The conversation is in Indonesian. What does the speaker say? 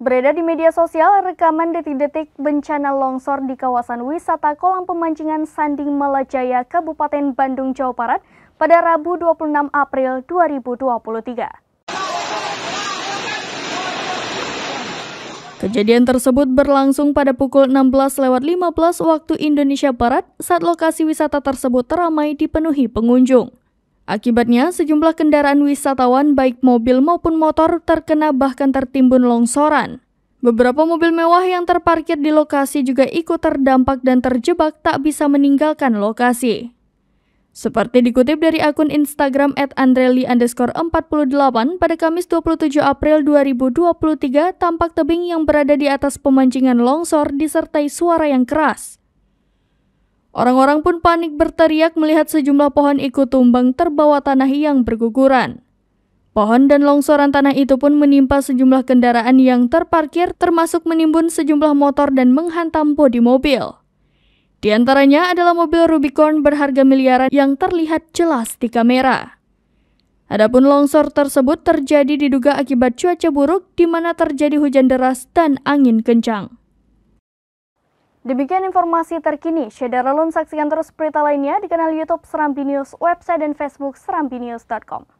Beredar di media sosial rekaman detik-detik bencana longsor di kawasan wisata kolam pemancingan Sanding Malajaya, Kabupaten Bandung, Jawa Barat pada Rabu 26 April 2023. Kejadian tersebut berlangsung pada pukul 16 lewat 15 waktu Indonesia Barat saat lokasi wisata tersebut teramai dipenuhi pengunjung. Akibatnya, sejumlah kendaraan wisatawan baik mobil maupun motor terkena bahkan tertimbun longsoran. Beberapa mobil mewah yang terparkir di lokasi juga ikut terdampak dan terjebak tak bisa meninggalkan lokasi. Seperti dikutip dari akun Instagram at Andreli underscore 48 pada Kamis 27 April 2023, tampak tebing yang berada di atas pemancingan longsor disertai suara yang keras. Orang-orang pun panik berteriak melihat sejumlah pohon ikut tumbang terbawa tanah yang berguguran. Pohon dan longsoran tanah itu pun menimpa sejumlah kendaraan yang terparkir termasuk menimbun sejumlah motor dan menghantam bodi mobil. Di antaranya adalah mobil Rubicon berharga miliaran yang terlihat jelas di kamera. Adapun longsor tersebut terjadi diduga akibat cuaca buruk di mana terjadi hujan deras dan angin kencang. Demikian informasi terkini. Syedara saksikan terus berita lainnya di kanal YouTube Serambi News, website dan Facebook serambinews.com.